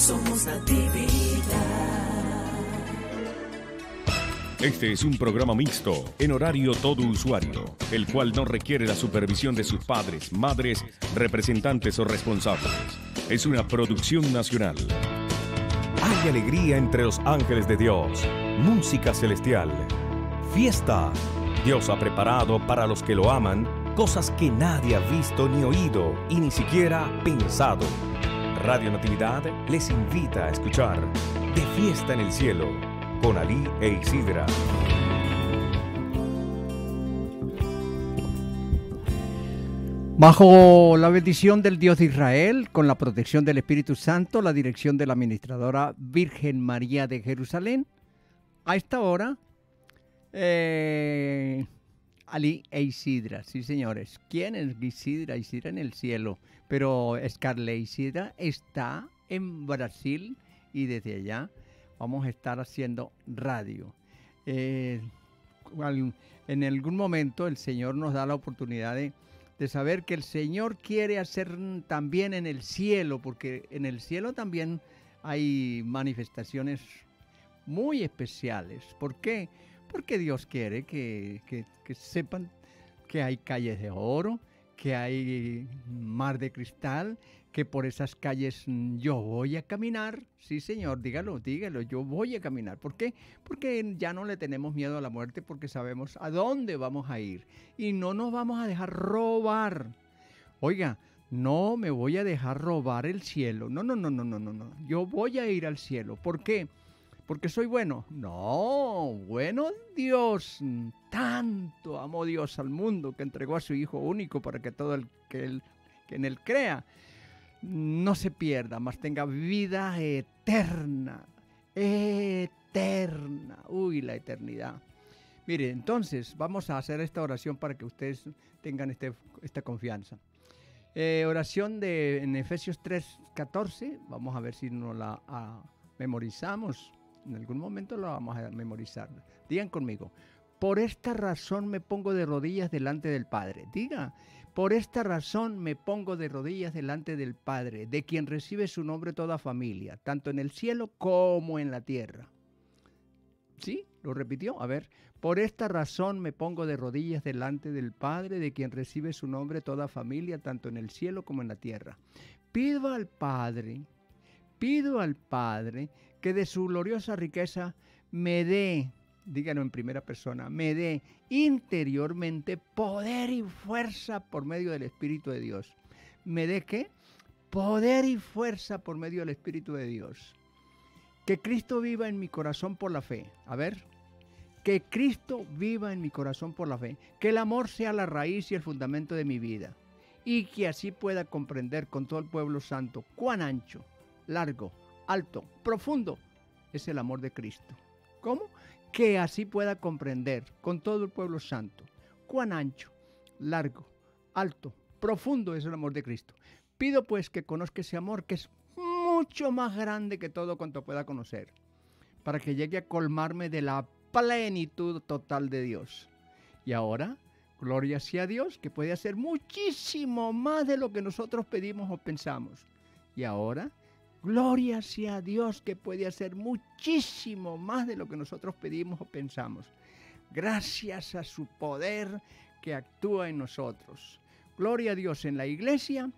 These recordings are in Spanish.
somos Natividad. Este es un programa mixto, en horario todo usuario, el cual no requiere la supervisión de sus padres, madres, representantes o responsables. Es una producción nacional. Hay alegría entre los ángeles de Dios, música celestial, fiesta. Dios ha preparado para los que lo aman cosas que nadie ha visto ni oído y ni siquiera pensado. Radio Natividad les invita a escuchar De Fiesta en el Cielo con Ali e Isidra. Bajo la bendición del Dios de Israel, con la protección del Espíritu Santo, la dirección de la administradora Virgen María de Jerusalén, a esta hora, eh, Ali e Isidra, sí señores. ¿Quién es Isidra? Isidra en el cielo, pero Scarlett está en Brasil y desde allá vamos a estar haciendo radio. Eh, en algún momento el Señor nos da la oportunidad de, de saber que el Señor quiere hacer también en el cielo, porque en el cielo también hay manifestaciones muy especiales. ¿Por qué? Porque Dios quiere que- que sepan que hay calles de oro, que hay mar de cristal, que por esas calles mm, yo voy a caminar. Sí, Señor, dígalo, dígalo, yo voy a caminar. ¿Por qué? Porque ya no le tenemos miedo a la muerte porque sabemos a dónde vamos a ir y no nos vamos a dejar robar. Oiga, no me voy a dejar robar el cielo. No, no, no, no, no, no, no. Yo voy a ir al cielo. ¿Por qué? Porque soy bueno. No, bueno Dios. Tanto amó Dios al mundo que entregó a su Hijo único para que todo el que, él- en él crea no se pierda, mas tenga vida eterna. Eterna. Uy, la eternidad. Mire, entonces vamos a hacer esta oración para que ustedes tengan este- esta confianza. Eh, oración de en Efesios 3:14. Vamos a ver si nos la ah, memorizamos. En algún momento la vamos a memorizar. Digan conmigo. Por esta razón me pongo de rodillas delante del Padre. Diga. Por esta razón me pongo de rodillas delante del Padre, de quien recibe su nombre toda familia, tanto en el cielo como en la tierra. ¿Sí? ¿Lo repitió? A ver. Por esta razón me pongo de rodillas delante del Padre, de quien recibe su nombre toda familia, tanto en el cielo como en la tierra. Pido al Padre, pido al Padre que de su gloriosa riqueza me dé, díganlo en primera persona, me dé interiormente poder y fuerza por medio del Espíritu de Dios. ¿Me dé qué? Poder y fuerza por medio del Espíritu de Dios. Que Cristo viva en mi corazón por la fe. A ver. Que Cristo viva en mi corazón por la fe. Que el amor sea la raíz y el fundamento de mi vida. Y que así pueda comprender con todo el pueblo santo cuán ancho, largo, alto, profundo es el amor de Cristo. ¿Cómo? Que así pueda comprender con todo el pueblo santo cuán ancho, largo, alto, profundo es el amor de Cristo. Pido pues que conozca ese amor que es mucho más grande que todo cuanto pueda conocer, para que llegue a colmarme de la plenitud total de Dios. Y ahora, gloria sea a Dios, que puede hacer muchísimo más de lo que nosotros pedimos o pensamos. Y ahora, gloria sea Dios, que puede hacer muchísimo más de lo que nosotros pedimos o pensamos. Gracias a su poder que actúa en nosotros. Gloria a Dios en la iglesia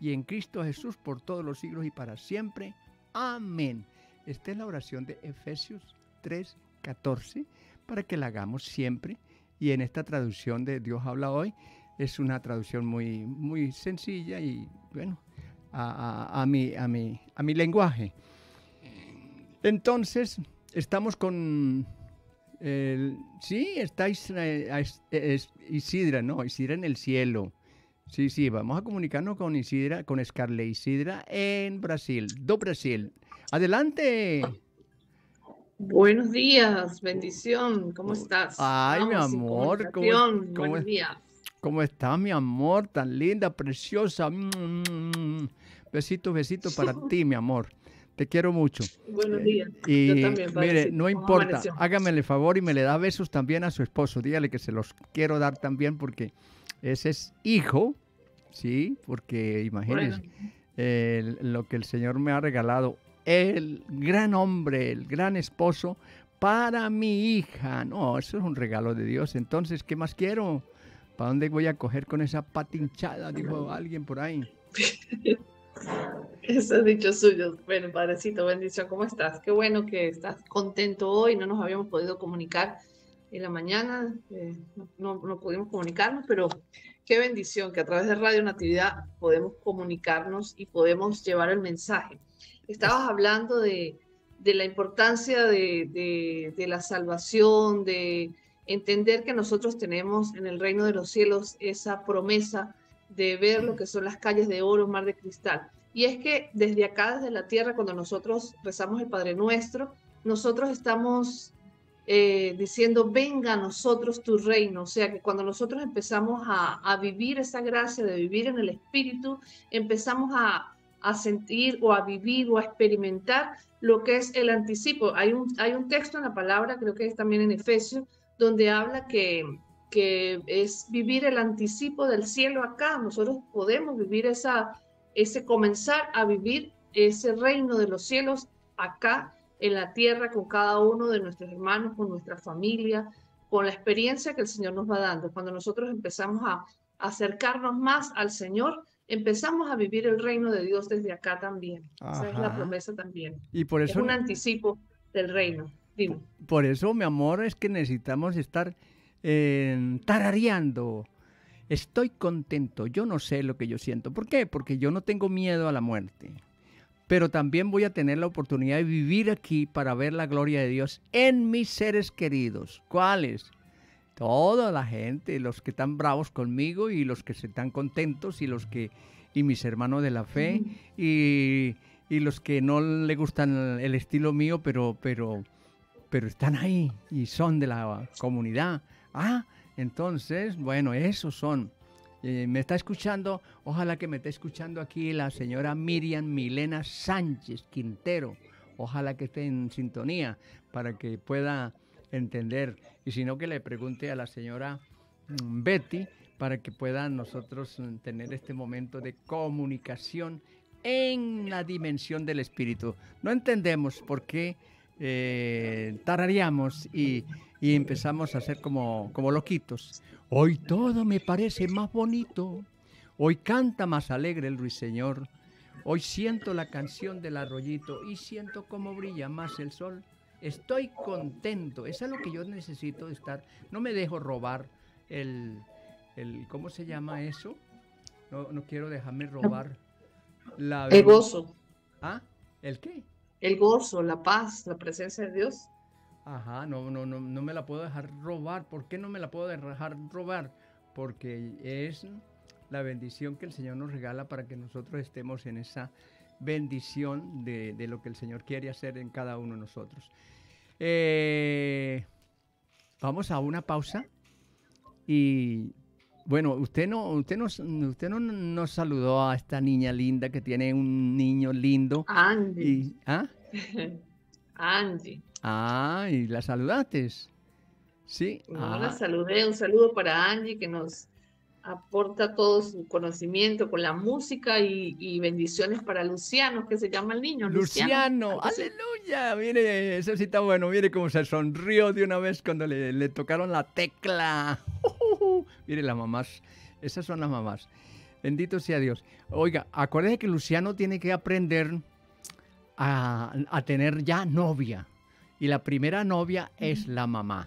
y en Cristo Jesús por todos los siglos y para siempre. Amén. Esta es la oración de Efesios 3, 14, para que la hagamos siempre. Y en esta traducción de Dios habla hoy, es una traducción muy, muy sencilla y, bueno, a, a- a mi, a, mi, a mi lenguaje. Entonces, estamos con... el- sí, está Isra- es- es- Isidra, no, Isidra en el cielo. Sí, sí, vamos a comunicarnos con Isidra, con Scarlett Isidra en Brasil, do Brasil. Adelante. Buenos días, bendición, ¿cómo estás? Ay, mi amor, ¿cómo cómo buenos es- días. ¿Cómo estás, mi amor? Tan linda, preciosa. Mm, mm, mm. Besito, besito para ti, mi amor. Te quiero mucho. Buenos días. Y Yo también, mire, no ¿Cómo importa, hágame el favor y me le da besos también a su esposo. Dígale que se los quiero dar también porque ese es hijo, ¿sí? Porque imagínense Bueno, el- lo que el Señor me ha regalado el gran hombre, el gran esposo para mi hija. No, eso es un regalo de Dios. Entonces, ¿qué más quiero? ¿Para dónde voy a coger con esa patinchada? Dijo alguien por ahí. Eso es dicho suyo. Bueno, padrecito, bendición, ¿cómo estás? Qué bueno que estás contento hoy. No nos habíamos podido comunicar en la mañana, eh, no, no, pudimos comunicarnos, pero qué bendición que a través de Radio Natividad podemos comunicarnos y podemos llevar el mensaje. Estabas hablando de, de la importancia de, de, de la salvación, de entender que nosotros tenemos en el reino de los cielos esa promesa de ver lo que son las calles de oro, mar de cristal. Y es que desde acá, desde la tierra, cuando nosotros rezamos el Padre Nuestro, nosotros estamos eh, diciendo, venga a nosotros tu reino. O sea que cuando nosotros empezamos a, vivir esa gracia de vivir en el Espíritu, empezamos a, a, sentir o a vivir o a experimentar lo que es el anticipo. Hay un, hay un texto en la palabra, creo que es también en Efesios, donde habla que, que es vivir el anticipo del cielo acá. Nosotros podemos vivir esa, ese comenzar a vivir ese reino de los cielos acá en la tierra con cada uno de nuestros hermanos, con nuestra familia, con la experiencia que el Señor nos va dando. Cuando nosotros empezamos a acercarnos más al Señor, empezamos a vivir el reino de Dios desde acá también. Esa es la promesa también. Y por eso es un anticipo del reino. Dime. Por eso, mi amor, es que necesitamos estar eh, tarareando. Estoy contento, yo no sé lo que yo siento. ¿Por qué? Porque yo no tengo miedo a la muerte. Pero también voy a tener la oportunidad de vivir aquí para ver la gloria de Dios en mis seres queridos. ¿Cuáles? Toda la gente, los que están bravos conmigo y los que están contentos y los que y mis hermanos de la fe y, y los que no le gustan el estilo mío, pero pero pero están ahí y son de la comunidad. Ah, entonces, bueno, esos son. Eh, me está escuchando, ojalá que me esté escuchando aquí la señora Miriam Milena Sánchez Quintero. Ojalá que esté en sintonía para que pueda entender. Y si no, que le pregunte a la señora mm, Betty para que puedan nosotros mm, tener este momento de comunicación en la dimensión del espíritu. No entendemos por qué eh, tarareamos y, y, empezamos a ser como, como loquitos. Hoy todo me parece más bonito. Hoy canta más alegre el ruiseñor. Hoy siento la canción del arroyito y siento cómo brilla más el sol. Estoy contento. Eso es lo que yo necesito estar. No me dejo robar el, el ¿cómo se llama eso? No, no quiero dejarme robar la... El gozo. ¿Ah? ¿El qué? El gozo, la paz, la presencia de Dios. Ajá, no, no, no, no me la puedo dejar robar. ¿Por qué no me la puedo dejar robar? Porque es la bendición que el Señor nos regala para que nosotros estemos en esa bendición de, de lo que el Señor quiere hacer en cada uno de nosotros. Eh, vamos a una pausa y bueno, usted no, usted no, usted no nos saludó a esta niña linda que tiene un niño lindo. Andy. Y, ¿ah? Andy. Ah, y la saludaste. Sí. No ah. la saludé. Un saludo para Andy que nos aporta todo su conocimiento con la música y, y bendiciones para Luciano, que se llama el niño. Luciano, aleluya. Mire, eso sí está bueno. Mire cómo se sonrió de una vez cuando le, le tocaron la tecla. Mire, las mamás, esas son las mamás. Bendito sea Dios. Oiga, acuérdese que Luciano tiene que aprender a, a tener ya novia. Y la primera novia es la mamá.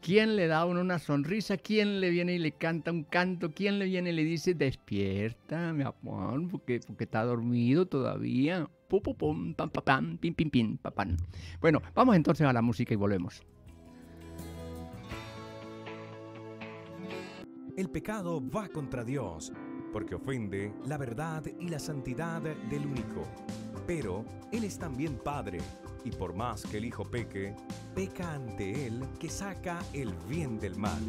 ¿Quién le da a uno una sonrisa? ¿Quién le viene y le canta un canto? ¿Quién le viene y le dice, despierta, mi amor, porque, porque está dormido todavía? Pum, pum, pum, pam, pam, pam, pim, pim, pim, papán. Bueno, vamos entonces a la música y volvemos. El pecado va contra Dios, porque ofende la verdad y la santidad del único. Pero Él es también Padre, y por más que el Hijo peque, peca ante Él que saca el bien del mal.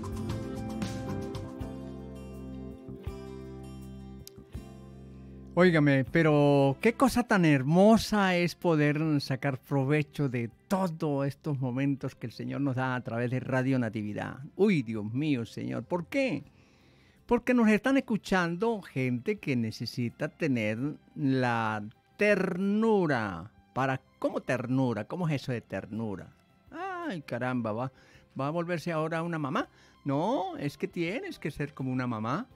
Óigame, pero qué cosa tan hermosa es poder sacar provecho de todos estos momentos que el Señor nos da a través de Radio Natividad. Uy, Dios mío, Señor, ¿por qué? Porque nos están escuchando gente que necesita tener la ternura para, ¿cómo ternura? ¿Cómo es eso de ternura? Ay, caramba, va, va a volverse ahora una mamá. No, es que tienes que ser como una mamá.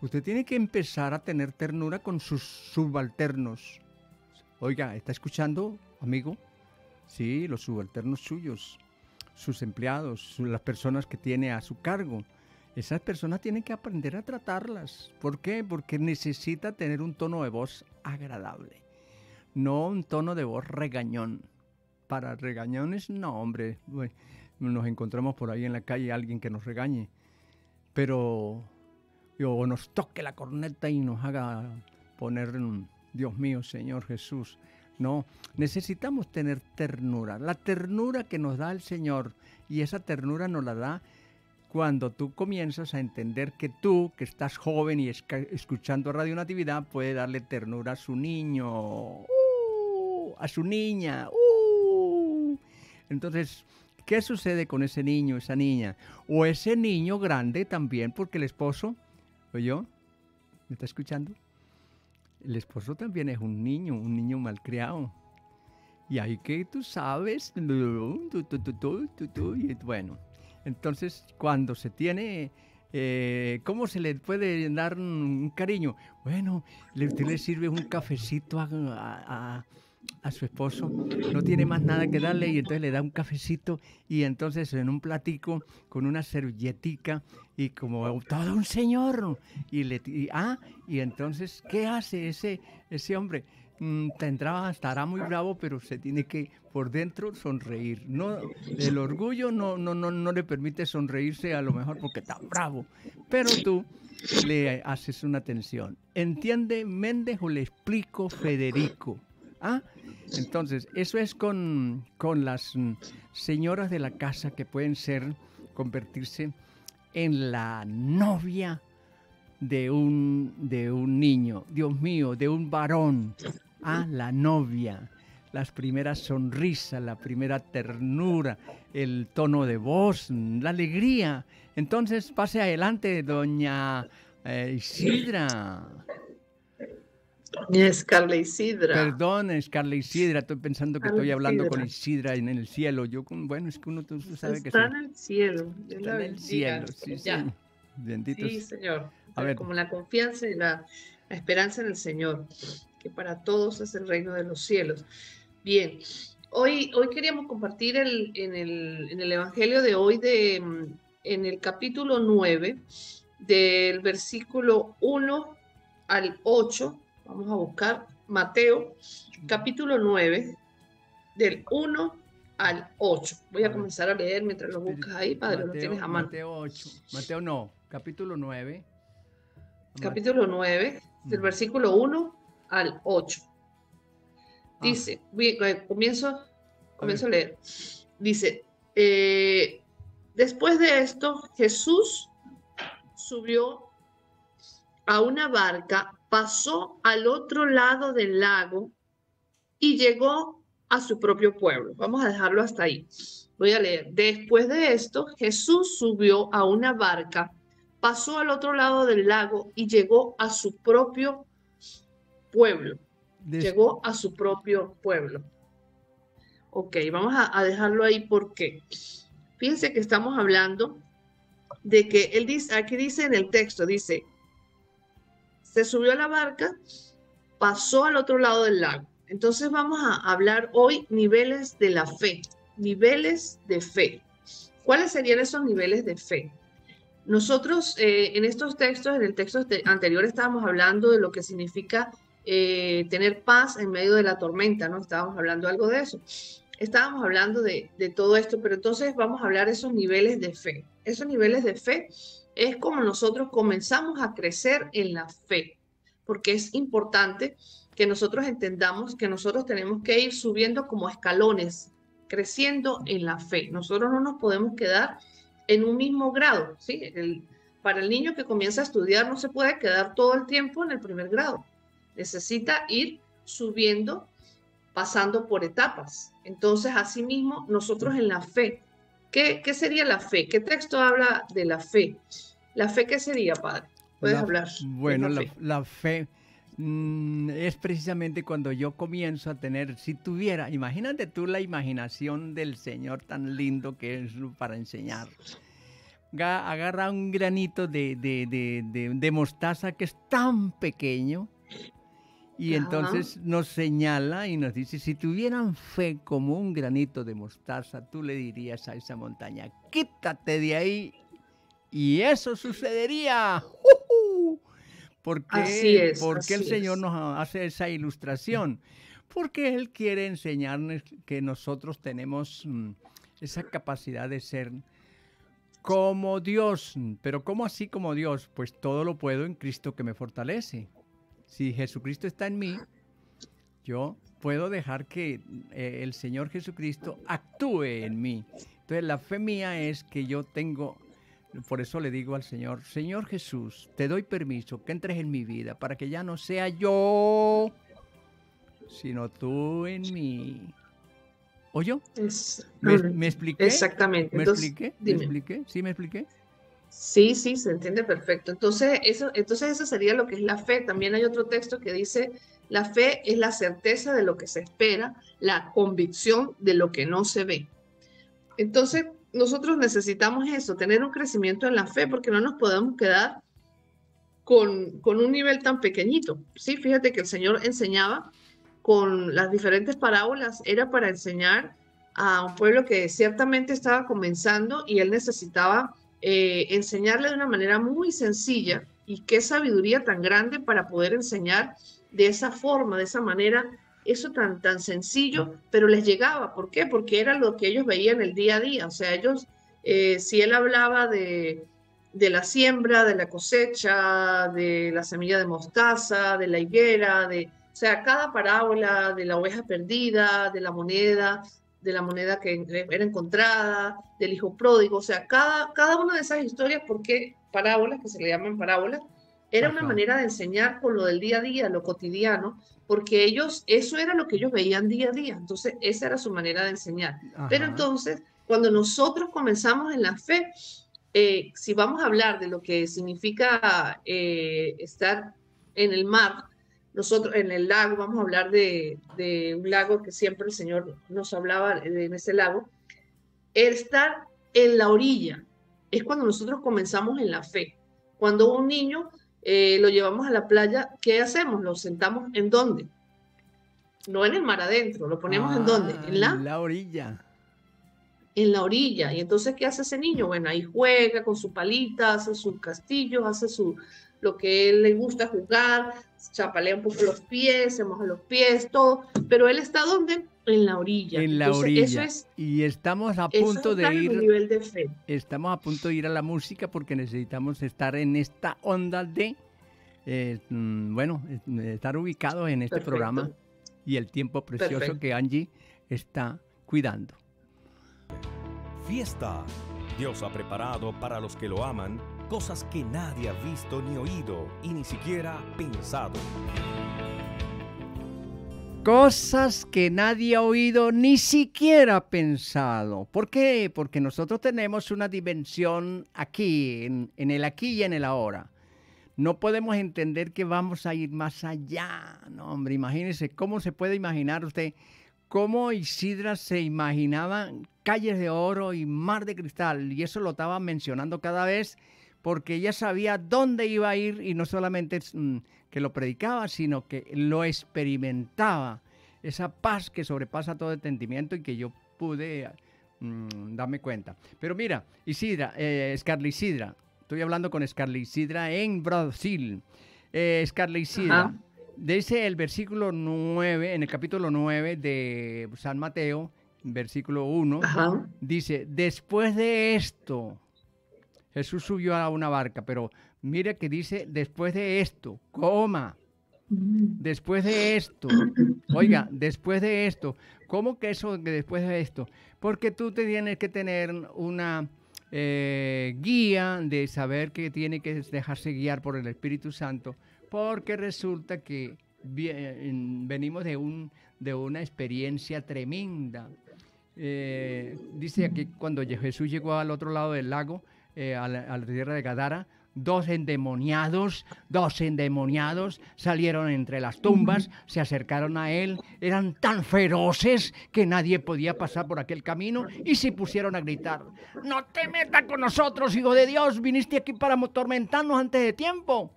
Usted tiene que empezar a tener ternura con sus subalternos. Oiga, ¿está escuchando, amigo? Sí, los subalternos suyos, sus empleados, las personas que tiene a su cargo. Esas personas tienen que aprender a tratarlas. ¿Por qué? Porque necesita tener un tono de voz agradable, no un tono de voz regañón. Para regañones, no, hombre. Bueno, Nos encontramos por ahí en la calle alguien que nos regañe, pero o nos toque la corneta y nos haga poner, Dios mío, Señor Jesús. No, necesitamos tener ternura, la ternura que nos da el Señor y esa ternura nos la da cuando tú comienzas a entender que tú, que estás joven y escuchando Radio Natividad, puede darle ternura a su niño, ¡uh! a su niña. ¡uh! Entonces, ¿qué sucede con ese niño, esa niña? O ese niño grande también, porque el esposo, ¿oyó? ¿Me está escuchando? El esposo también es un niño, un niño malcriado. Y ahí que tú sabes, y bueno, entonces cuando se tiene, eh, ¿cómo se le puede dar un, cariño? Bueno, le, usted le sirve un cafecito a, a- su esposo, no tiene más nada que darle y entonces le da un cafecito y entonces en un platico con una servilletica y como todo un señor y le y- ah y entonces qué hace ese ese hombre tendrá estará muy bravo pero se tiene que por dentro sonreír. No el orgullo no no no no le permite sonreírse a lo mejor porque está bravo. Pero tú le haces una atención. Entiende Méndez o le explico Federico ah entonces eso es con con las mm, señoras de la casa que pueden ser convertirse en la novia de un, de un niño, Dios mío, de un varón, a la novia. Las primeras sonrisas, la primera ternura, el tono de voz, la alegría. Entonces, pase adelante, doña eh, Isidra. Es Carla Isidra. Perdón, Scarla Isidra, estoy pensando que estoy hablando con Isidra. En el cielo. Yo, bueno, es que uno tú sabe que Está en el cielo. Está en el cielo. Sí, Ya. sí. Bendito Sí, sea. Señor. A ver. Como la confianza y la esperanza en el Señor, que para todos es el reino de los cielos. Bien, hoy, hoy queríamos compartir el, en, el, en el Evangelio de hoy, de, mm, en el capítulo 9, del versículo 1 al 8. Vamos a buscar Mateo, capítulo 9, del 1 al 8. Voy A comenzar a leer mientras lo buscas ahí, Padre, lo Mateo, tienes a mano. Mateo 8. Mateo no, capítulo 9. capítulo 9, del Mm. versículo 1 al 8. Ah. Dice, eh, comienzo, comienzo a leer. Dice, eh, después de esto, Jesús subió a una barca, pasó al otro lado del lago y llegó a su propio pueblo. Vamos a dejarlo hasta ahí. Voy a leer. Después de esto, Jesús subió a una barca, pasó al otro lado del lago y llegó a su propio pueblo. Des- Llegó a su propio pueblo. Ok, vamos a, a dejarlo ahí porque fíjense que estamos hablando de que él dice, aquí dice en el texto, dice, se subió a la barca, pasó al otro lado del lago. Entonces vamos a hablar hoy niveles de la fe, niveles de fe. ¿Cuáles serían esos niveles de fe? Nosotros eh, en estos textos, en el texto anterior estábamos hablando de lo que significa eh, tener paz en medio de la tormenta, ¿no? Estábamos hablando algo de eso. Estábamos hablando de, todo esto, pero entonces vamos a hablar de esos niveles de fe. Esos niveles de fe es como nosotros comenzamos a crecer en la fe, porque es importante que nosotros entendamos que nosotros tenemos que ir subiendo como escalones, creciendo en la fe. Nosotros no nos podemos quedar en un mismo grado, ¿sí? Para el niño que comienza a estudiar no se puede quedar todo el tiempo en el primer grado. Necesita ir subiendo, pasando por etapas. Entonces, asimismo, nosotros en la fe, ¿qué, qué sería la fe? ¿Qué texto habla de la fe? ¿La fe qué sería, Padre? Puedes la- hablar. Bueno, la la, fe. la fe, mm, es precisamente cuando yo comienzo a tener, si tuviera, imagínate tú la imaginación del Señor tan lindo que es para enseñar. Ga- Agarra un granito de, de- de- de- de mostaza que es tan pequeño y Ajá. entonces nos señala y nos dice, si tuvieran fe como un granito de mostaza, tú le dirías a esa montaña, quítate de ahí y eso sucedería. ¡Jujú! ¿Por qué, Así es, por qué el así Señor es. nos hace esa ilustración? Porque Él quiere enseñarnos que nosotros tenemos mm, esa capacidad de ser como Dios. Pero ¿cómo así como Dios? Pues todo lo puedo en Cristo que me fortalece. Si Jesucristo está en mí, yo puedo dejar que eh, el Señor Jesucristo actúe en mí. Entonces la fe mía es que yo tengo, por eso le digo al Señor, Señor Jesús, te doy permiso que entres en mi vida para que ya no sea yo, sino tú en mí. ¿O yo? ¿Me, mm, me expliqué? Exactamente. ¿Me Entonces, expliqué? ¿Me dime. expliqué? ¿Sí me expliqué? Sí, sí, se entiende perfecto. Entonces, eso, entonces eso sería lo que es la fe. También hay otro texto que dice, la fe es la certeza de lo que se espera, la convicción de lo que no se ve. Entonces, nosotros necesitamos eso, tener un crecimiento en la fe, porque no nos podemos quedar con, con un nivel tan pequeñito. Sí, fíjate que el Señor enseñaba con las diferentes parábolas, era para enseñar a un pueblo que ciertamente estaba comenzando y él necesitaba eh, enseñarle de una manera muy sencilla y qué sabiduría tan grande para poder enseñar de esa forma, de esa manera, eso tan, tan sencillo, pero les llegaba. ¿Por qué? Porque era lo que ellos veían el día a día. O sea, ellos, eh, si él hablaba de, de la siembra, de la cosecha, de la semilla de mostaza, de la higuera, de, o sea, cada parábola de la oveja perdida, de la moneda, de la moneda que era encontrada, del hijo pródigo, o sea, cada, cada una de esas historias, porque parábolas, que se le llaman parábolas, era una manera de enseñar con lo del día a día, lo cotidiano, porque ellos, eso era lo que ellos veían día a día, entonces esa era su manera de enseñar. Pero entonces, cuando nosotros comenzamos en la fe, eh, si vamos a hablar de lo que significa eh, estar en el mar, nosotros en el lago, vamos a hablar de, de un lago que siempre el Señor nos hablaba en ese lago, estar en la orilla es cuando nosotros comenzamos en la fe. Cuando un niño eh, lo llevamos a la playa, ¿qué hacemos? ¿Lo sentamos en dónde? No en el mar adentro, lo ponemos en dónde? Ah, En la la orilla. en la orilla. Y entonces, ¿qué hace ese niño? Bueno, ahí juega con su palita, hace sus castillos, hace su, lo que él le gusta jugar, chapalea un poco los pies, se moja los pies, todo. Pero él está ¿dónde? En la orilla. En la Entonces, orilla. Eso es, y estamos a eso punto es de ir nivel de fe. estamos a punto de ir a la música porque necesitamos estar en esta onda de, eh, mm, bueno, estar ubicados en este Perfecto. programa y el tiempo precioso Perfecto. que Angie está cuidando. Fiesta. Dios ha preparado para los que lo aman cosas que nadie ha visto ni oído y ni siquiera pensado. Cosas que nadie ha oído ni siquiera pensado. ¿Por qué? Porque nosotros tenemos una dimensión aquí, en, en el aquí y en el ahora. No podemos entender que vamos a ir más allá. No, hombre, imagínese cómo se puede imaginar usted cómo Isidra se imaginaba calles de oro y mar de cristal. Y eso lo estaba mencionando cada vez porque ella sabía dónde iba a ir y no solamente mm, que lo predicaba, sino que lo experimentaba. Esa paz que sobrepasa todo entendimiento y que yo pude mm, darme cuenta. Pero mira, Isidra, eh, Scarla Isidra, estoy hablando con Scarla Isidra en Brasil. Eh, Isidra, Ajá. dice el versículo 9, en el capítulo 9 de San Mateo, versículo 1, Ajá. dice, después de esto, Jesús subió a una barca, pero mire que dice, después de esto, coma, después de esto, oiga, después de esto, ¿cómo que eso después de esto? Porque tú te tienes que tener una eh, guía de saber que tiene que dejarse guiar por el Espíritu Santo, porque resulta que venimos de, un, de una experiencia tremenda. Eh, dice aquí cuando Jesús llegó al otro lado del lago, eh, a, la, tierra de Gadara, dos endemoniados, dos endemoniados salieron entre las tumbas, se acercaron a él, eran tan feroces que nadie podía pasar por aquel camino y se pusieron a gritar, no te metas con nosotros, hijo de Dios, viniste aquí para atormentarnos antes de tiempo.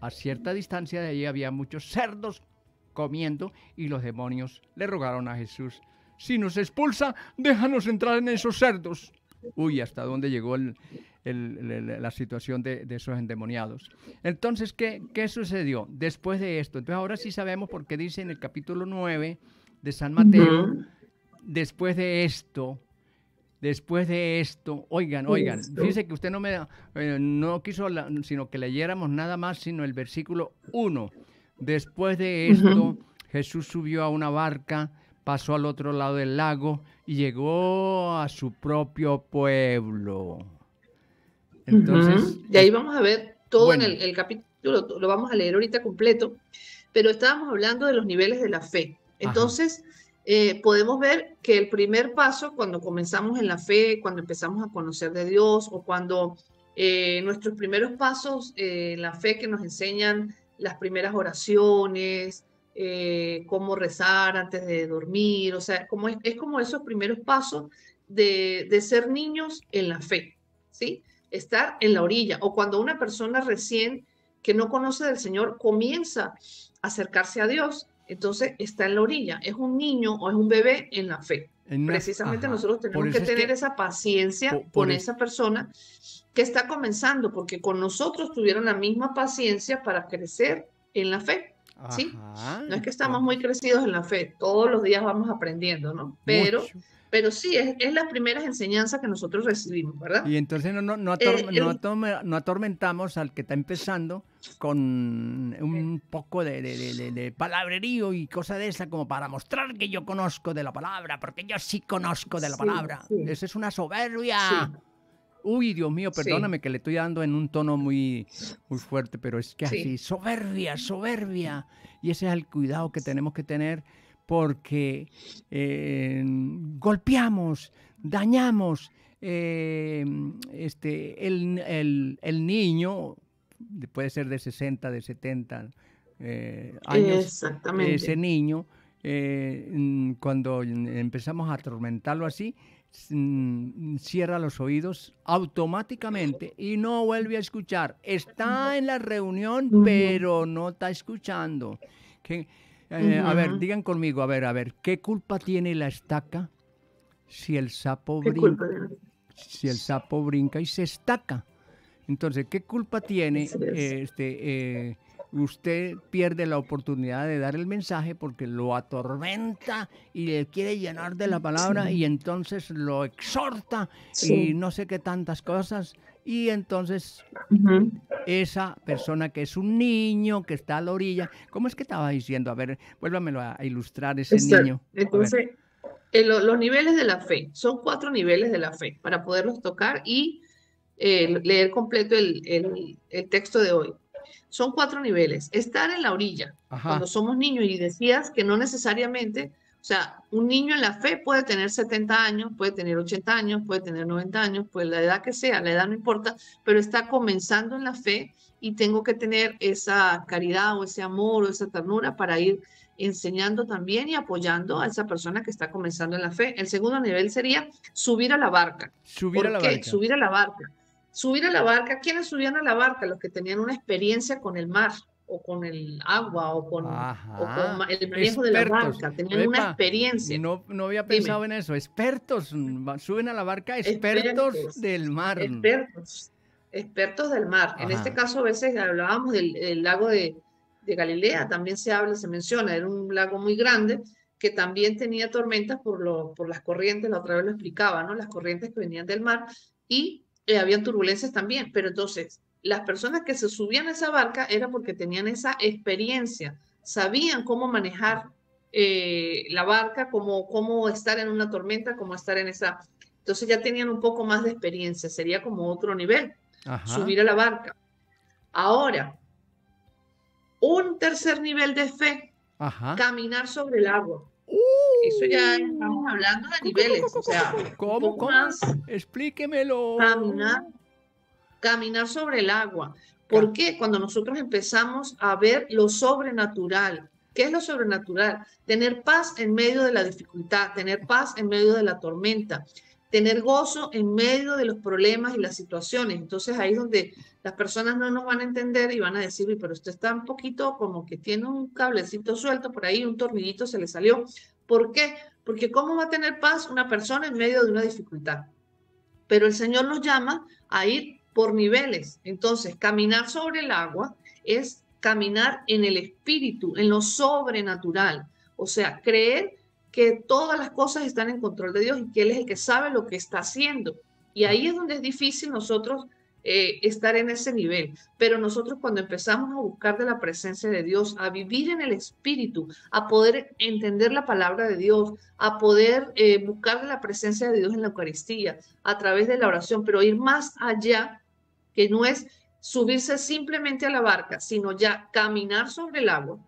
A cierta distancia de allí había muchos cerdos comiendo y los demonios le rogaron a Jesús, si nos expulsa, déjanos entrar en esos cerdos. Uy, hasta dónde llegó el, la situación de, esos endemoniados. Entonces, ¿qué, ¿qué, sucedió después de esto? Entonces, ahora sí sabemos porque dice en el capítulo 9 de San Mateo, después de esto, después de esto, oigan, oigan, dice que usted no me eh, no quiso, sino que leyéramos nada más, sino el versículo 1. Después de esto, Jesús subió a una barca, pasó al otro lado del lago y llegó a su propio pueblo. Entonces, y ahí vamos a ver todo en el, capítulo, lo vamos a leer ahorita completo, pero estábamos hablando de los niveles de la fe. Entonces, eh, podemos ver que el primer paso cuando comenzamos en la fe, cuando empezamos a conocer de Dios o cuando eh, nuestros primeros pasos eh, en la fe que nos enseñan las primeras oraciones, cómo rezar antes de dormir, o sea, como es, es como esos primeros pasos de, de, ser niños en la fe, ¿sí? estar en la orilla o cuando una persona recién que no conoce del Señor comienza a acercarse a Dios, entonces está en la orilla, es un niño o es un bebé en la fe. Precisamente nosotros tenemos que tener esa paciencia con esa persona que está comenzando, porque con nosotros tuvieron la misma paciencia para crecer en la fe. ¿Sí? No es que estamos muy crecidos en la fe, todos los días vamos aprendiendo, ¿no? Pero pero sí, es, es las primeras enseñanzas que nosotros recibimos, ¿verdad? Y entonces no, no, no, eh, atormentamos al que está empezando con un poco de, de, palabrerío y cosa de esa, como para mostrar que yo conozco de la palabra, porque yo sí conozco de la palabra. Eso es una soberbia. Uy, Dios mío, perdóname que le estoy dando en un tono muy, muy fuerte, pero es que así, soberbia, soberbia. Y ese es el cuidado que tenemos que tener porque eh, golpeamos, dañamos eh, este, el, niño, puede ser de 60, de 70 eh, años, ese niño, cuando empezamos a atormentarlo así, mm, cierra los oídos automáticamente y no vuelve a escuchar. Está en la reunión, pero no está escuchando. Eh, a ver, digan conmigo, a ver, a ver, ¿qué culpa tiene la estaca si el sapo brinca? Si el sapo brinca y se estaca. Entonces, ¿qué culpa tiene este eh, usted pierde la oportunidad de dar el mensaje porque lo atormenta y le quiere llenar de la palabra y entonces lo exhorta y no sé qué tantas cosas y entonces esa persona que es un niño, que está a la orilla, ¿cómo es que estaba diciendo? A ver, vuélvamelo a, ilustrar ese niño. Entonces, los niveles de la fe, son cuatro niveles de la fe para poderlos tocar y eh, leer completo el, texto de hoy. Son cuatro niveles. Estar en la orilla, cuando somos niños y decías que no necesariamente o sea, un niño en la fe puede tener 70 años, puede tener 80 años, puede tener 90 años, pues la edad que sea, la edad no importa, pero está comenzando en la fe y tengo que tener esa caridad o ese amor o esa ternura para ir enseñando también y apoyando a esa persona que está comenzando en la fe. El segundo nivel sería subir a la barca. Subir a la barca. Subir a la barca. Subir a la barca. ¿Quiénes subían a la barca? Los que tenían una experiencia con el mar o con el agua o con, el manejo de la barca, tenían una experiencia. No, no había pensado en eso, expertos, suben a la barca expertos, del mar. Expertos, expertos del mar. En este caso a veces hablábamos del, lago de, de, Galilea, también se habla, se menciona, era un lago muy grande que también tenía tormentas por, lo, por las corrientes, la otra vez lo explicaba, ¿no? Las corrientes que venían del mar y eh, habían turbulencias también, pero entonces las personas que se subían a esa barca era porque tenían esa experiencia, sabían cómo manejar eh, la barca, cómo, cómo estar en una tormenta, cómo estar en esa... Entonces ya tenían un poco más de experiencia, sería como otro nivel, subir a la barca. Ahora, un tercer nivel de fe, caminar sobre el agua. Uh. Eso ya estamos hablando de niveles, o sea, ¿cómo? ¿Cómo? Más Explíquemelo. Caminar caminar sobre el agua. ¿Por qué? Cuando nosotros empezamos a ver lo sobrenatural. ¿Qué es lo sobrenatural? Tener paz en medio de la dificultad, tener paz en medio de la tormenta, tener gozo en medio de los problemas y las situaciones. Entonces ahí es donde las personas no nos van a entender y van a decir, pero usted está un poquito como que tiene un cablecito suelto por ahí, un tornillito se le salió. ¿Por qué? Porque ¿cómo va a tener paz una persona en medio de una dificultad? Pero el Señor nos llama a ir por niveles. Entonces, caminar sobre el agua es caminar en el espíritu, en lo sobrenatural. O sea, creer que todas las cosas están en control de Dios y que Él es el que sabe lo que está haciendo. Y ahí es donde es difícil nosotros eh, estar en ese nivel. Pero nosotros cuando empezamos a buscar de la presencia de Dios, a vivir en el Espíritu, a poder entender la palabra de Dios, a poder eh, buscar de la presencia de Dios en la Eucaristía, a través de la oración, pero ir más allá que no es subirse simplemente a la barca, sino ya caminar sobre el agua,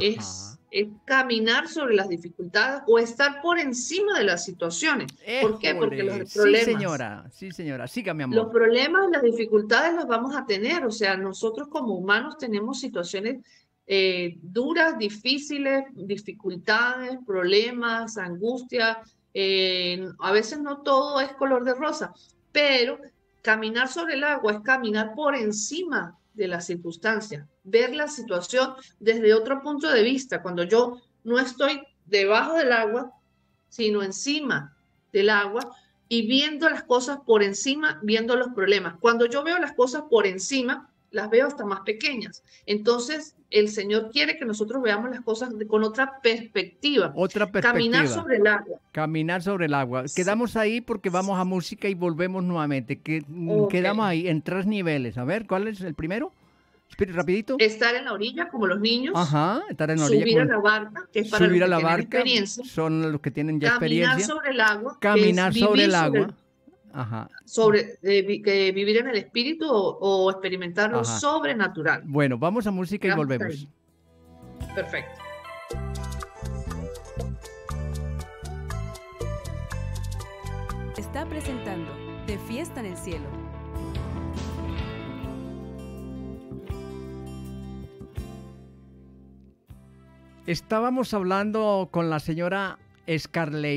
es, caminar sobre las dificultades o estar por encima de las situaciones. ¿Por qué? Porque los problemas... Sí, señora, sí, señora, siga, mi amor. Los problemas, las dificultades los vamos a tener, o sea, nosotros como humanos tenemos situaciones eh, duras, difíciles, dificultades, problemas, angustia. Eh, a veces no todo es color de rosa, pero Caminar sobre el agua es caminar por encima de la circunstancia, ver la situación desde otro punto de vista, cuando yo no estoy debajo del agua, sino encima del agua y viendo las cosas por encima, viendo los problemas. Cuando yo veo las cosas por encima, las veo hasta más pequeñas. Entonces, el Señor quiere que nosotros veamos las cosas con otra perspectiva. Otra perspectiva. Caminar sobre el agua. Caminar sobre el agua. Quedamos ahí porque vamos a música y volvemos nuevamente. Que, mm, Quedamos ahí en tres niveles. A ver, ¿cuál es el primero? Rapidito. Estar en la orilla, como los niños. Ajá, estar en la orilla. Subir a la barca, que es para subir los que a la barca, experiencia. Son los que tienen ya experiencia. Caminar sobre el agua. Caminar sobre el agua sobre eh, vivir en el espíritu o, experimentar lo sobrenatural. Bueno, vamos a música y volvemos. Perfecto. Está presentando De Fiesta en el Cielo. Estábamos hablando con la señora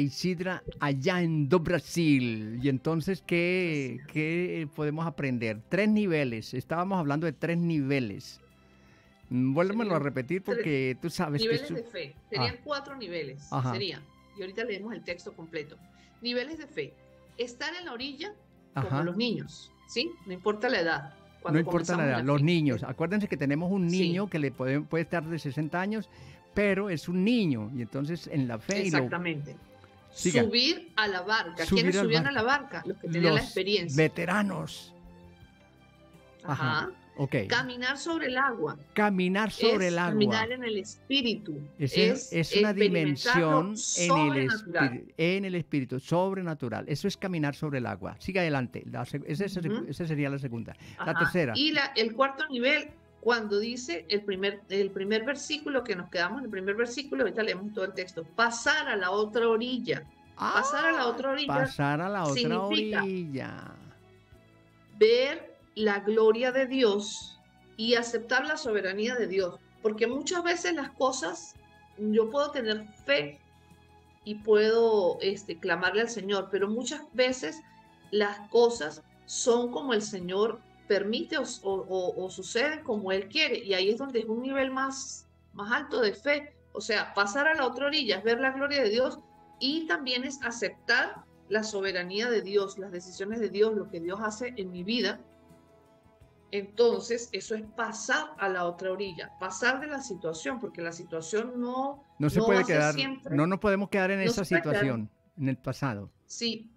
Sidra allá en do Brasil. Y entonces, ¿qué, ¿qué, podemos aprender? Tres niveles. Estábamos hablando de tres niveles. Mm, vuélvemelo a repetir porque tú sabes niveles de fe. Serían ah. cuatro niveles. Serían. Y ahorita leemos el texto completo. Niveles de fe. Estar en la orilla como los niños. ¿Sí? No importa la edad. no importa la edad. los niños. Acuérdense que tenemos un niño que le puede, puede estar de 60 años pero es un niño y entonces en la fe. Exactamente. Subir a la barca. ¿Quiénes subían a la barca? Los que tenían la experiencia. Veteranos. Ajá. Okay. Caminar sobre el agua. Caminar sobre el agua. Caminar en el espíritu. Es, es, una dimensión en el, espíritu, en el espíritu, sobrenatural. Eso es caminar sobre el agua. Sigue adelante. esa, sería la segunda. La tercera. Y la, el cuarto nivel cuando dice el primer, el primer versículo que nos quedamos en el primer versículo, ahorita leemos todo el texto, pasar a la otra orilla. pasar a la otra orilla. Pasar a la otra orilla. Ver la gloria de Dios y aceptar la soberanía de Dios. Porque muchas veces las cosas, yo puedo tener fe y puedo este, clamarle al Señor, pero muchas veces las cosas son como el Señor permite o, sucede como Él quiere. Y ahí es donde es un nivel más, más alto de fe. O sea, pasar a la otra orilla es ver la gloria de Dios y también es aceptar la soberanía de Dios, las decisiones de Dios, lo que Dios hace en mi vida. Entonces, eso es pasar a la otra orilla, pasar de la situación, porque la situación no... No se puede quedar, no nos podemos quedar en esa situación, en el pasado. Sí,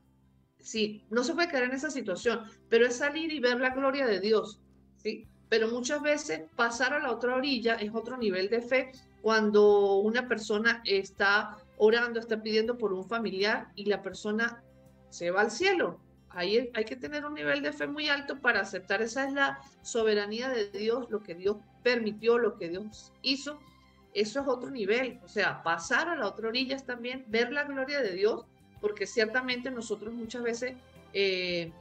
sí, no se puede quedar en esa situación, pero es salir y ver la gloria de Dios, ¿sí? Pero muchas veces pasar a la otra orilla es otro nivel de fe cuando una persona está orando, está pidiendo por un familiar y la persona se va al cielo. Ahí hay que tener un nivel de fe muy alto para aceptar. Esa es la soberanía de Dios, lo que Dios permitió, lo que Dios hizo. Eso es otro nivel. O sea, pasar a la otra orilla es también ver la gloria de Dios porque ciertamente nosotros muchas veces eh,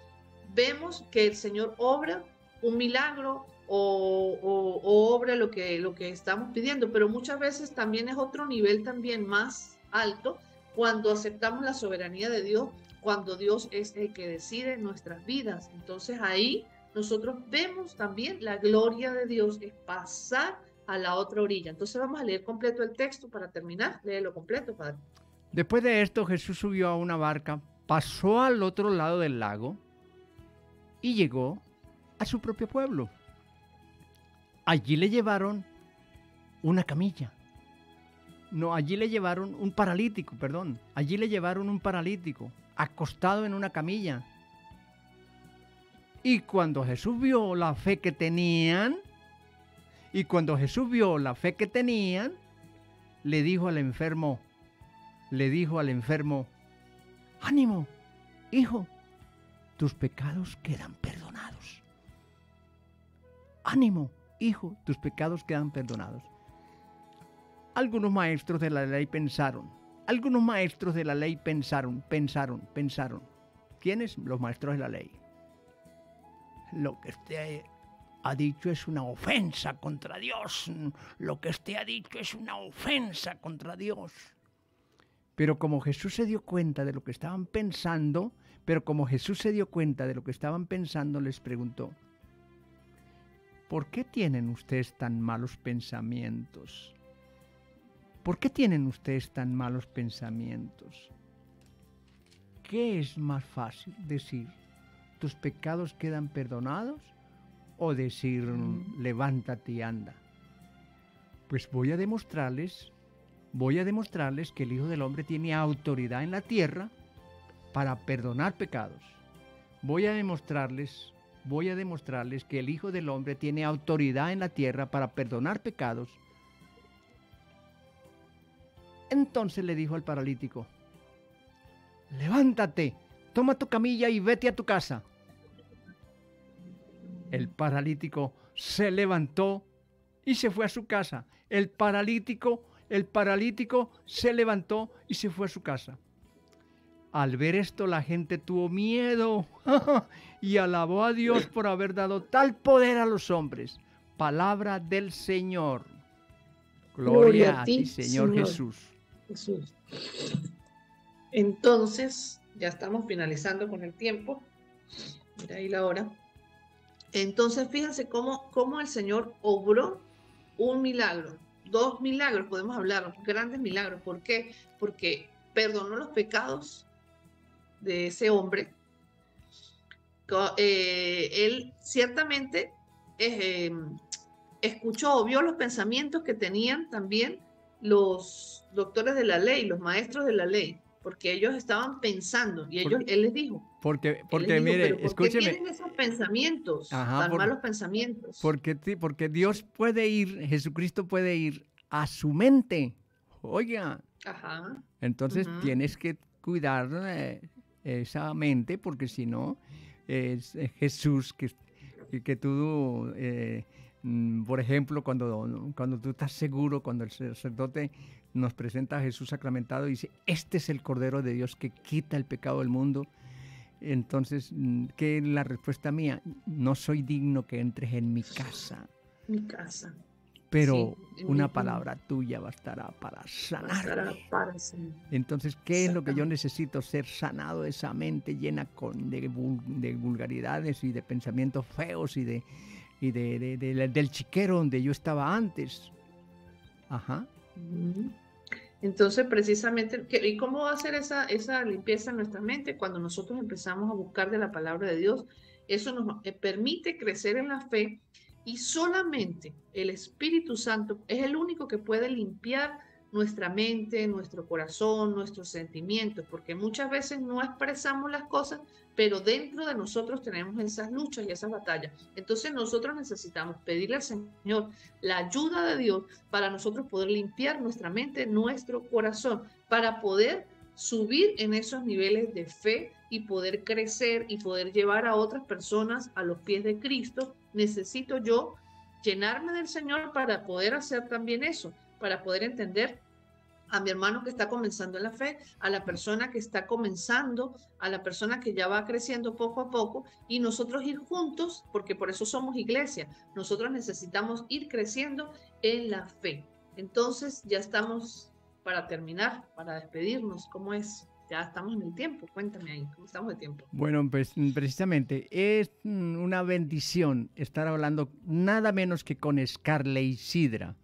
vemos que el Señor obra un milagro o, obra lo que, lo que estamos pidiendo, pero muchas veces también es otro nivel también más alto cuando aceptamos la soberanía de Dios, cuando Dios es el que decide nuestras vidas. Entonces ahí nosotros vemos también la gloria de Dios, es pasar a la otra orilla. Entonces vamos a leer completo el texto para terminar. Léelo completo, Padre. Después de esto, Jesús subió a una barca, pasó al otro lado del lago y llegó a su propio pueblo. Allí le llevaron una camilla. No, allí le llevaron un paralítico, perdón. Allí le llevaron un paralítico, acostado en una camilla. Y cuando Jesús vio la fe que tenían, y cuando Jesús vio la fe que tenían, le dijo al enfermo, le dijo al enfermo, ánimo, hijo, tus pecados quedan perdonados. Ánimo, hijo, tus pecados quedan perdonados. Algunos maestros de la ley pensaron, algunos maestros de la ley pensaron, pensaron, pensaron. ¿Quiénes? Los maestros de la ley. Lo que usted ha dicho es una ofensa contra Dios. Lo que usted ha dicho es una ofensa contra Dios. Pero como Jesús se dio cuenta de lo que estaban pensando, pero como Jesús se dio cuenta de lo que estaban pensando, les preguntó, ¿por qué tienen ustedes tan malos pensamientos? ¿Por qué tienen ustedes tan malos pensamientos? ¿Qué es más fácil decir, tus pecados quedan perdonados? O decir, levántate y anda. Pues voy a demostrarles voy a demostrarles que el Hijo del Hombre tiene autoridad en la tierra para perdonar pecados. Voy a demostrarles, voy a demostrarles que el Hijo del Hombre tiene autoridad en la tierra para perdonar pecados. Entonces le dijo al paralítico, levántate, toma tu camilla y vete a tu casa. El paralítico se levantó y se fue a su casa. El paralítico el paralítico se levantó y se fue a su casa. Al ver esto la gente tuvo miedo y alabó a Dios por haber dado tal poder a los hombres. Palabra del Señor. Gloria, a ti, Señor, Jesús. Jesús. Entonces, ya estamos finalizando con el tiempo. Mira ahí la hora. Entonces, fíjense cómo, cómo el Señor obró un milagro dos milagros, podemos hablar, grandes milagros. ¿Por qué? Porque perdonó los pecados de ese hombre. Eh, él ciertamente eh, escuchó o vio los pensamientos que tenían también los doctores de la ley, los maestros de la ley, porque ellos estaban pensando y ellos, él les dijo. Porque, porque mire, escúcheme. tienen esos pensamientos, tan malos pensamientos? Porque, porque Dios puede ir, Jesucristo puede ir a su mente. Oiga. Ajá. Entonces tienes que cuidar eh, esa mente porque si no, es Jesús que, que tú, eh, mm, por ejemplo, cuando, cuando tú estás seguro, cuando el sacerdote nos presenta a Jesús sacramentado y dice, este es el Cordero de Dios que quita el pecado del mundo. Entonces, mm, ¿qué es la respuesta mía? No soy digno que entres en mi casa. Mi casa. Pero una palabra tuya bastará para sanar. Entonces, ¿qué es lo que yo necesito? Ser sanado esa mente llena con, de, vulgaridades y de pensamientos feos y, de, y de, del chiquero donde yo estaba antes. Ajá. Entonces, precisamente, ¿y cómo va a ser esa, esa limpieza en nuestra mente? Cuando nosotros empezamos a buscar de la palabra de Dios, eso nos eh, permite crecer en la fe y solamente el Espíritu Santo es el único que puede limpiar nuestra mente, nuestro corazón, nuestros sentimientos, porque muchas veces no expresamos las cosas, pero dentro de nosotros tenemos esas luchas y esas batallas. Entonces nosotros necesitamos pedirle al Señor la ayuda de Dios para nosotros poder limpiar nuestra mente, nuestro corazón, para poder subir en esos niveles de fe y poder crecer y poder llevar a otras personas a los pies de Cristo. Necesito yo llenarme del Señor para poder hacer también eso, para poder entender a mi hermano que está comenzando en la fe, a la persona que está comenzando, a la persona que ya va creciendo poco a poco y nosotros ir juntos, porque por eso somos iglesia, nosotros necesitamos ir creciendo en la fe. Entonces ya estamos para terminar, para despedirnos, ¿cómo es? Ya estamos en el tiempo, cuéntame ahí, ¿cómo estamos de tiempo? Bueno, pues precisamente es una bendición estar hablando nada menos que con Scarlett Isidra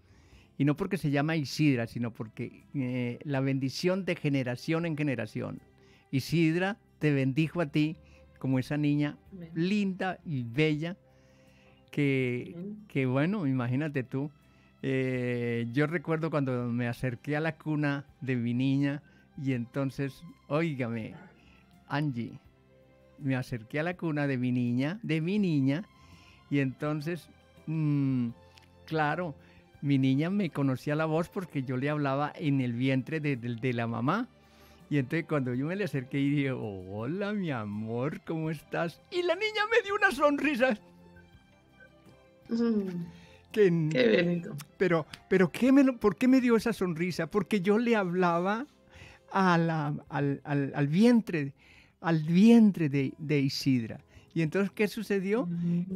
y no porque se llama Isidra, sino porque eh, la bendición de generación en generación. Isidra te bendijo a ti como esa niña linda y bella que, que bueno, imagínate tú. Eh, yo recuerdo cuando me acerqué a la cuna de mi niña y entonces, óigame, Angie, me acerqué a la cuna de mi niña, de mi niña, y entonces, mm, claro, mi niña me conocía la voz porque yo le hablaba en el vientre de, la mamá. Y entonces cuando yo me le acerqué y dije, hola mi amor, ¿cómo estás? Y la niña me dio una sonrisa. Mm, qué bonito. Pero, pero ¿qué me, ¿por qué me dio esa sonrisa? Porque yo le hablaba a al, al, vientre, al vientre de, de Isidra. Y entonces, ¿qué sucedió?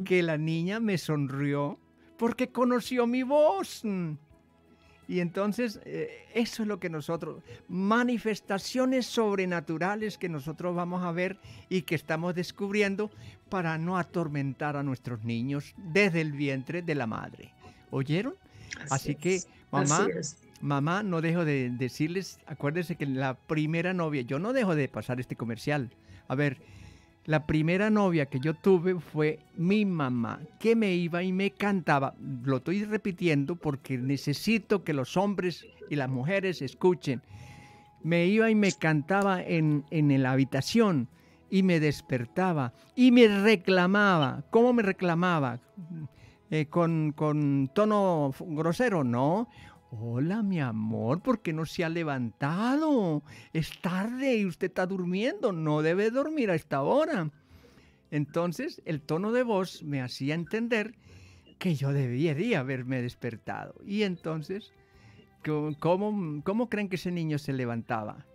Que la niña me sonrió porque conoció mi voz. Y entonces eh, eso es lo que nosotros, manifestaciones sobrenaturales que nosotros vamos a ver y que estamos descubriendo para no atormentar a nuestros niños desde el vientre de la madre. ¿Oyeron? Así, que, mamá, mamá, no dejo de decirles, acuérdense que la primera novia, yo no dejo de pasar este comercial. A ver, la primera novia que yo tuve fue mi mamá, que me iba y me cantaba. Lo estoy repitiendo porque necesito que los hombres y las mujeres escuchen. Me iba y me cantaba en, en la habitación y me despertaba y me reclamaba. ¿Cómo me reclamaba? Eh, ¿con, ¿Con tono grosero? No. Hola, mi amor, ¿por qué no se ha levantado? Es tarde y usted está durmiendo, no debe dormir a esta hora. Entonces, el tono de voz me hacía entender que yo debería haberme despertado. Y entonces, ¿cómo, ¿cómo creen que ese niño se levantaba?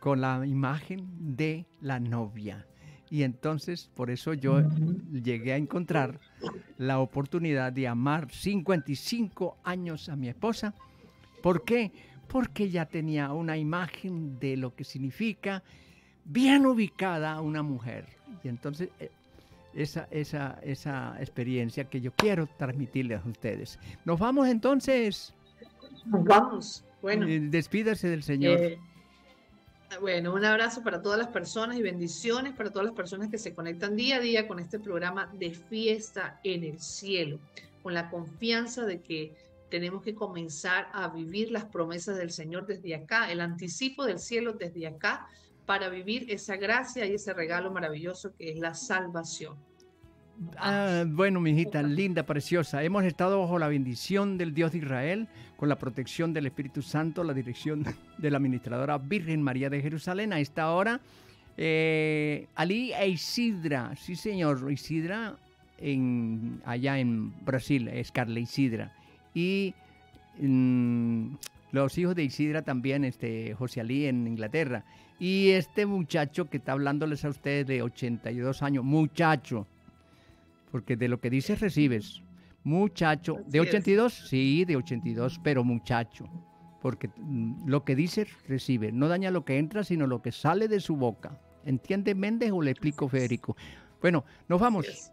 Con la imagen de la novia. Y entonces, por eso yo llegué a encontrar la oportunidad de amar 55 años a mi esposa ¿Por qué? Porque ya tenía una imagen de lo que significa bien ubicada una mujer. Y entonces eh, esa, esa, esa experiencia que yo quiero transmitirles a ustedes. Nos vamos entonces. Nos vamos. Bueno. Eh, despídase del Señor. Eh, bueno, un abrazo para todas las personas y bendiciones para todas las personas que se conectan día a día con este programa de fiesta en el cielo, con la confianza de que tenemos que comenzar a vivir las promesas del Señor desde acá, el anticipo del cielo desde acá, para vivir esa gracia y ese regalo maravilloso que es la salvación. Ah, bueno, mi hijita, linda, preciosa. Hemos estado bajo la bendición del Dios de Israel, con la protección del Espíritu Santo, la dirección de la administradora Virgen María de Jerusalén. A esta hora, eh, Ali e Isidra, sí señor, Isidra en, allá en Brasil, es Carla Isidra y mm, los hijos de Isidra también, este, José Ali en Inglaterra. Y este muchacho que está hablándoles a ustedes de 82 años, muchacho, porque de lo que dices recibes. Muchacho, ¿de 82? Sí, de 82, pero muchacho, porque mm, lo que dices recibe. No daña lo que entra, sino lo que sale de su boca. ¿Entiende Méndez o le explico Federico? Bueno, nos vamos.